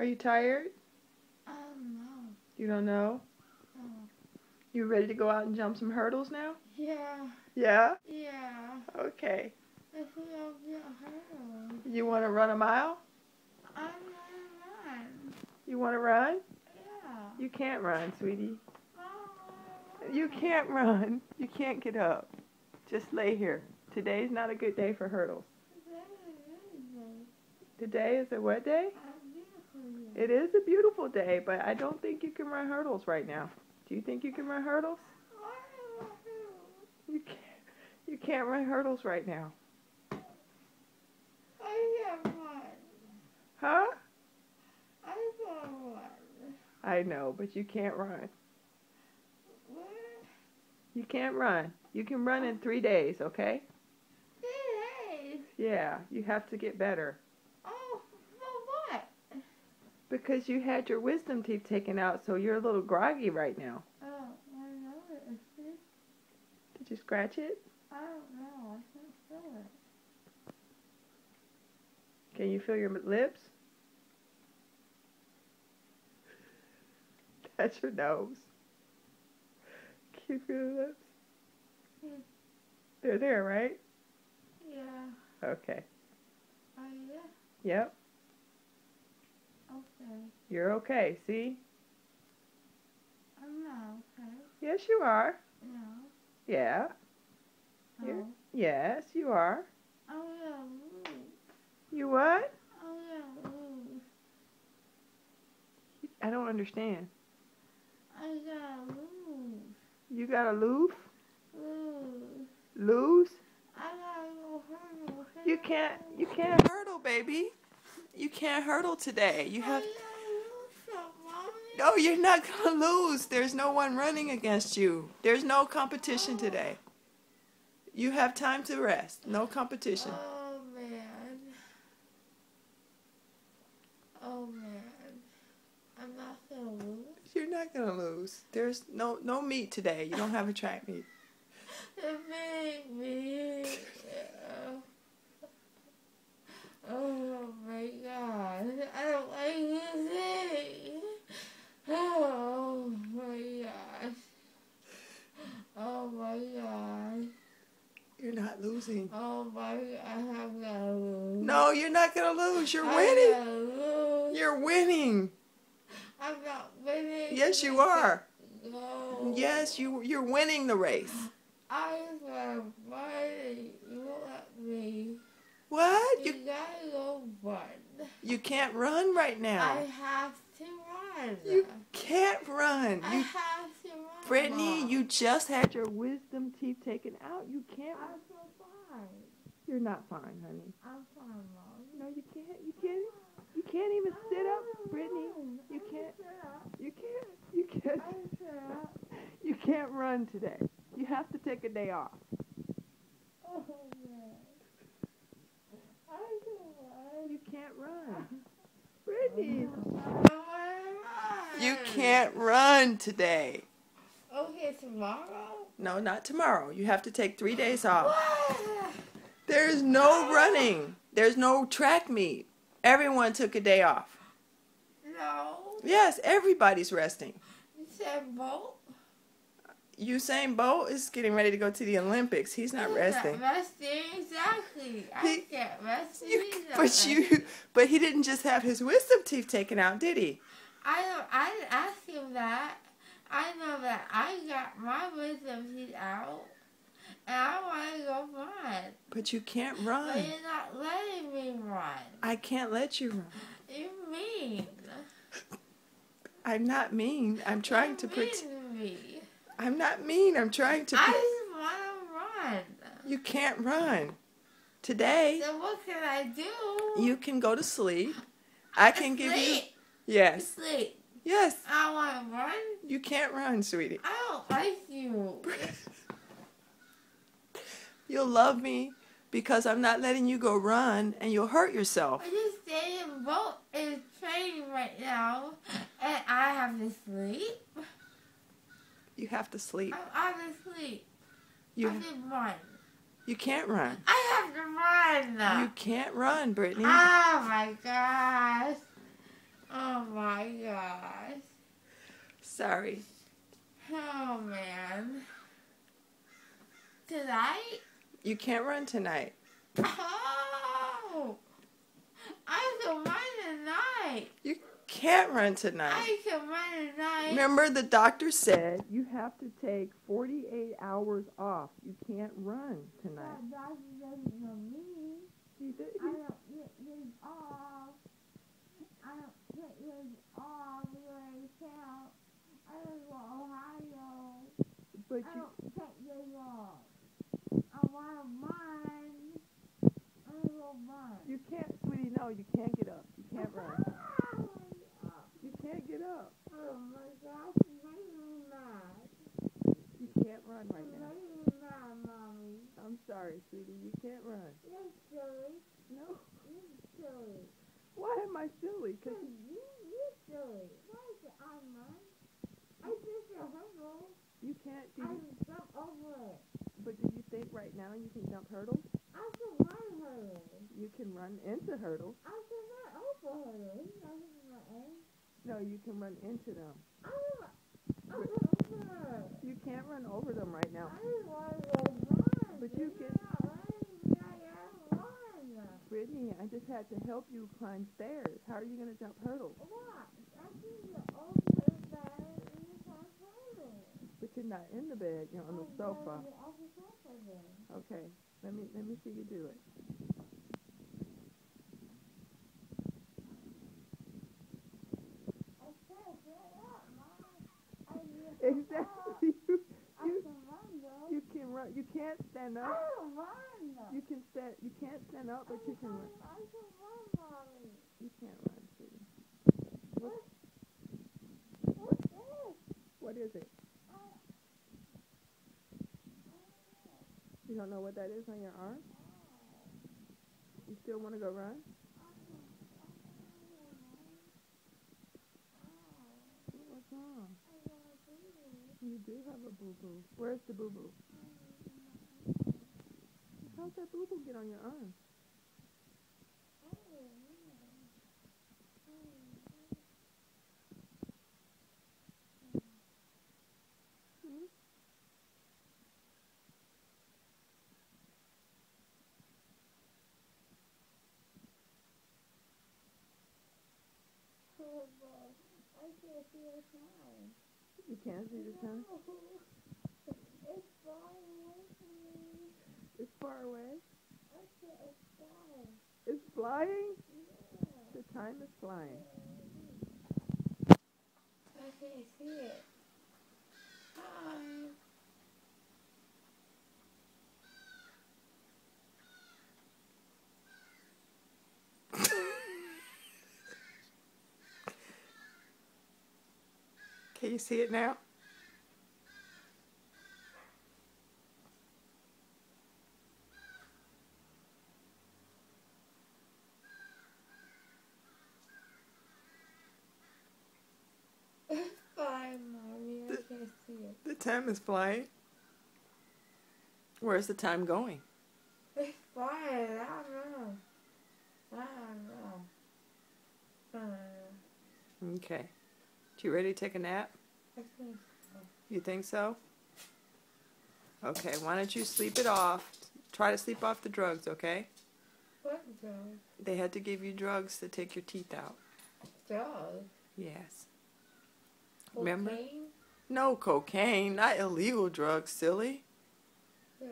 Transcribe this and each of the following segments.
Are you tired? I don't know. You don't know? Oh. You ready to go out and jump some hurdles now? Yeah. Yeah? Yeah. Okay. I think I'll get. You want to run a mile? I'm gonna run. You want to run? Yeah. You can't run, sweetie. I wanna You can't run. You can't get up. Just lay here. Today's not a good day for hurdles. Today is a what day? It is a beautiful day, but I don't think you can run hurdles right now. Do you think you can run hurdles? You can't. You can't run hurdles right now. I can run. Huh? I can run. I know, but you can't run. What? You can't run. You can run in three days, okay? Three days? Yeah, you have to get better. Because you had your wisdom teeth taken out, so you're a little groggy right now. Oh, I know it. Is it? Did you scratch it? I don't know. I can't feel it. Can you feel your lips? That's your nose. Can you feel your lips? Hmm. They're there, right? Yeah. Okay. Oh yeah. Yep. Okay. You're okay. See? I'm not okay. Yes, you are. No. Yeah. You're- No. Yes, you are. Oh yeah. Ooh. You what? Oh yeah. Ooh. I don't understand. I got lose. You got to loof? Lose. Lose? I gotta go hurdle. You can't. You can't hurdle, baby. You can't hurdle today. You have. I gotta lose some, Mommy. No, you're not gonna lose. There's no one running against you. There's no competition today. You have time to rest. No competition. Oh man. Oh man. I'm not gonna lose. You're not gonna lose. There's no no meet today. You don't have a track meet. It made me. Oh my god. I don't like losing. Oh my god. Oh my god. You're not losing. Oh my I have gotta lose. No, you're not gonna lose. You're I winning. lose. You're winning. I'm not winning. Yes, you are. No. Yes, you you're winning the race. I just wanna run. You let me. What? You You gotta go run. you can't run right now. I have to run. You can't run. I You have to run. Brittany, Mom. you just had your wisdom teeth taken out. You can't. I'm so fine. You're not fine, honey. I'm fine, Mom. No, you can't. You can't. You can't even sit up, Brittany. You can't. You can't. You can't. You can't run today. You have to take a day off. Oh, man. I can run. You can't run. Brittany, I wanna run. you can't run today. Oh, okay, tomorrow? No, not tomorrow. You have to take three days off. What? There's no running. There's no track meet. Everyone took a day off. No. Yes, everybody's resting. You said boat? Usain Bolt is getting ready to go to the Olympics. He's not He's resting. Not resting, exactly. I He- can't rest. You, but resting. you, but he didn't just have his wisdom teeth taken out, did he? I don't. I didn't ask him that. I know that I got my wisdom teeth out, and I want to go run. But you can't But run. you're not letting me run. I can't let you run. You mean? I'm not mean. I'm trying to you put. to me. I'm not mean. I'm trying to. I just want to run. you can't run. Today, So what can I do? you can go to sleep. I can give you. Yes. Sleep. Yes. I want to run. You can't run, sweetie. I don't like you. You'll love me because I'm not letting you go run and you'll hurt yourself. I just stay in boat is training right now, and I have to sleep. You have to sleep. I'm gonna sleep. You I can run. You can't run. I have to run. You can't run, Brittany. Oh my gosh. Oh my gosh. Sorry. Oh man. Tonight? You can't run tonight. Oh. I have to run tonight. You can't run tonight. I can run tonight. Remember, the doctor said you have to take 48 hours off. You can't run tonight. That doctor doesn't know me. He did, I don't get this off. I don't get this off really count. I live in Ohio. but I you, don't take this off. I want to run. I want to run. you can't, sweetie. No, you can't get up. You can't run. You can't get up. Oh my gosh, you made me mad. You can't run right You now. made me mad, mommy. I'm sorry, sweetie. You can't run. You're silly. No. You're silly. Why am I silly? Cause You, you're silly. Why is it on mine? I just hurdle. you can't. Do I can jump over it. but do you think right now you can jump hurdles? I can run hurdles. You can run into hurdles. I can run over hurdles. I can run. No, you can run into them. I can run over. You can't run over them right now. I just want to go run. But you You're can- not letting me run. Brittany, I just had to help you climb stairs. How are you gonna jump hurdles? What? I think you're over and you can't. But you're not in the bed. You're on the Oh, sofa. you're on the sofa then. Okay. Let me let me see you do it. I said, get up, Mom. I need to Exactly. You I you can run though. you can run. You can't stand I up. can run. You can stand. You can't stand up, but you can run. I can run, Mommy. You can't run, sweetie. What? What's this? What is it? You don't know what that is on your arm? You still want to go run? What's wrong? You do have a boo boo. Where's the boo boo? How's that boo boo get on your arm? Hmm? I can't see a sign. You can't see the sun? It's far away from me. It's far away. I can't fly. It's flying? Yeah. The time is flying. I can't see it. Hi. Can you see it now? It's fine, mommy. I can't see it. The time is flying. Where's the time going? It's fine. I don't know. I don't know. I don't know. Okay. You ready to take a nap? I think so. You think so? Okay, why don't you sleep it off? Try to sleep off the drugs, okay? What dog? They had to give you drugs to take your teeth out. Dog? Yes. Remember? No cocaine, not illegal drugs, silly. Yeah,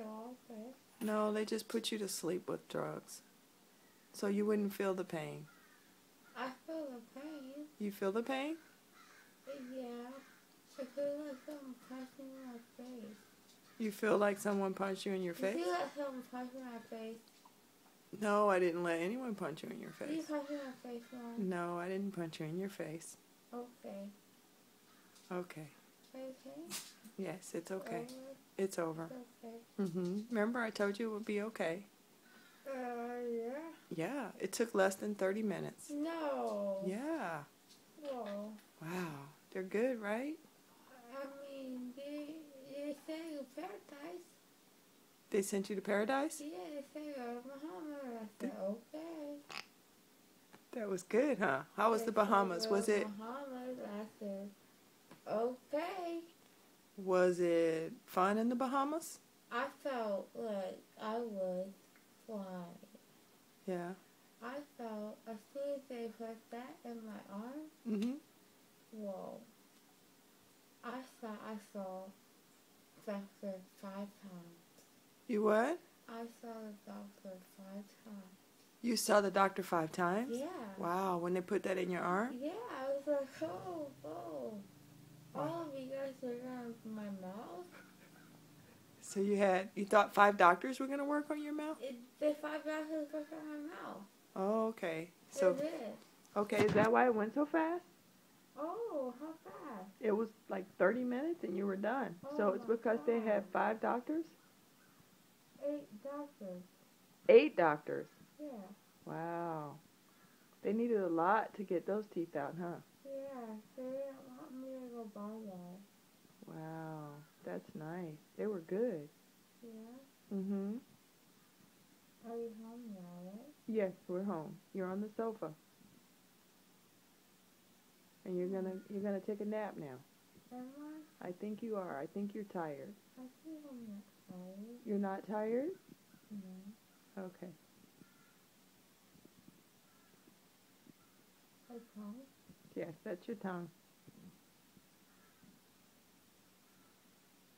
okay. No, they just put you to sleep with drugs. So you wouldn't feel the pain. I feel the pain. You feel the pain? Yeah. I feel like someone punching my face. You feel like someone punched you in your I face? feel like someone punching my face. No, I didn't let anyone punch you in your you face. punch my face, Mom? No, I didn't punch you in your face. Okay. Okay. Okay. Yes, it's okay. Over. It's over. Okay. Mhm. Remember I told you it would be okay. Uh, yeah. Yeah, it took less than 30 minutes. No. Yeah. No. Wow. They're good, right? I mean, they, they say you paradise. They sent you to paradise? Yeah, they say go to Bahamas. I said, okay. That was good, huh? How was They the Bahamas? Was it Bahamas. Okay. Was it fun in the Bahamas? I felt like I was flying. Yeah. I felt as soon as they put that in my arm, Mm-hmm. whoa. I thought I saw doctor five times. You what? I saw the doctor five times. You saw the doctor five times? Yeah. Wow, when they put that in your arm? Yeah, I was like, oh, oh. All of you guys are going to my mouth? So you had you thought five doctors were gonna work on your mouth? It, the five doctors work on my mouth. Oh, okay. So okay, is that why it went so fast? Oh, how fast? It was like 30 minutes and you were done. so Oh it's my because they had five doctors? Eight doctors. Eight doctors. Yeah. Wow. They needed a lot to get those teeth out, huh? Yeah, they didn't want me to go buy that. Wow. That's nice. They were good. Yeah. Mhm. Are you home now, right? Yes, we're home. You're on the sofa. And you're going to you're going to take a nap now. Am I? I think you are. I think you're tired. I think I'm not tired. You're not tired? No. Okay. Promise. Yes, that's your tongue.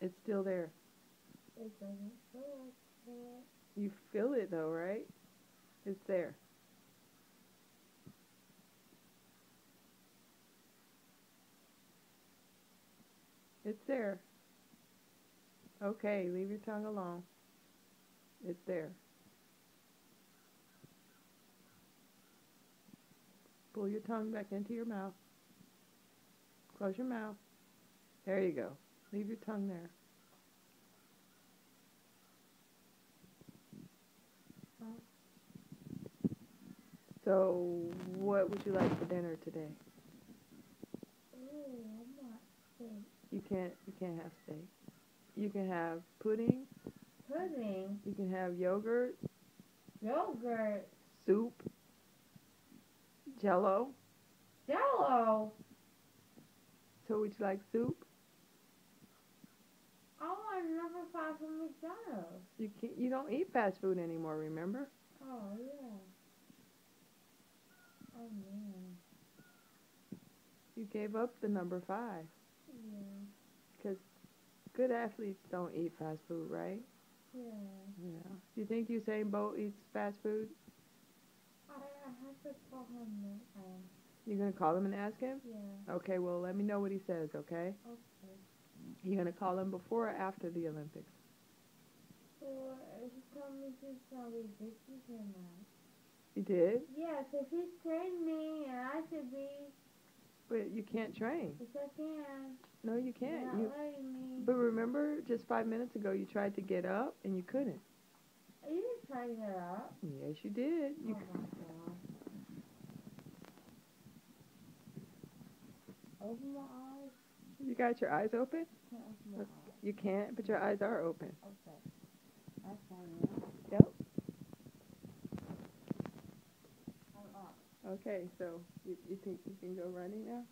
It's still there. It doesn't feel like it. You feel it though, right? It's there. It's there. Okay, leave your tongue alone. It's there. Pull your tongue back into your mouth. Close your mouth. There you go. Leave your tongue there. So, what would you like for dinner today? Ooh, I'm not sick. You can't you can't have steak. You can have pudding, Pudding, you can have yogurt, yogurt, soup, jello. jello. So would you like soup? I want number five from McDonald's. You can't. you don't eat fast food anymore, remember? Oh, yeah. Oh, man. You gave up the number 5 Yeah. Because good athletes don't eat fast food, right? Yeah. Yeah. Do you think Usain Bolt eats fast food? I, I have to call him now. Um, You gonna call him and ask him? yeah. Okay, well let me know what he says, okay? Okay. You gonna call him before or after the Olympics? So, uh, he told me he's gonna be busy here now. You did? Yeah, 'cause he's trained me and I should be. But you can't train. Yes, I can. No, you You're can't. not You letting me. But remember, just five minutes ago, you tried to get up and you couldn't. You didn't try to get up. Yes, you did. You, oh my god. Open my eyes. You got your eyes open? Can't open my eyes. You can't, but your eyes are open. Okay. That's fine. Yep. Okay, so you, you think you can go running now?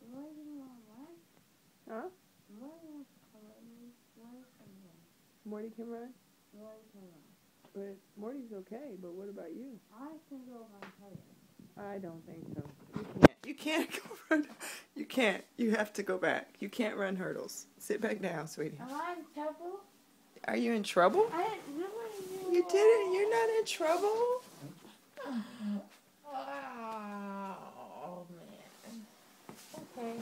You? Huh? What do you want to call me? What can run? Morty can run? Run? But Morty's okay, but what about you? I can go on tired. I don't think so. You can't. You can't go run. You can't. You have to go back. You can't run hurdles. Sit back down, sweetie. Am I in trouble? Are you in trouble? I didn't really You didn't. You're not in trouble. Oh, man. Okay.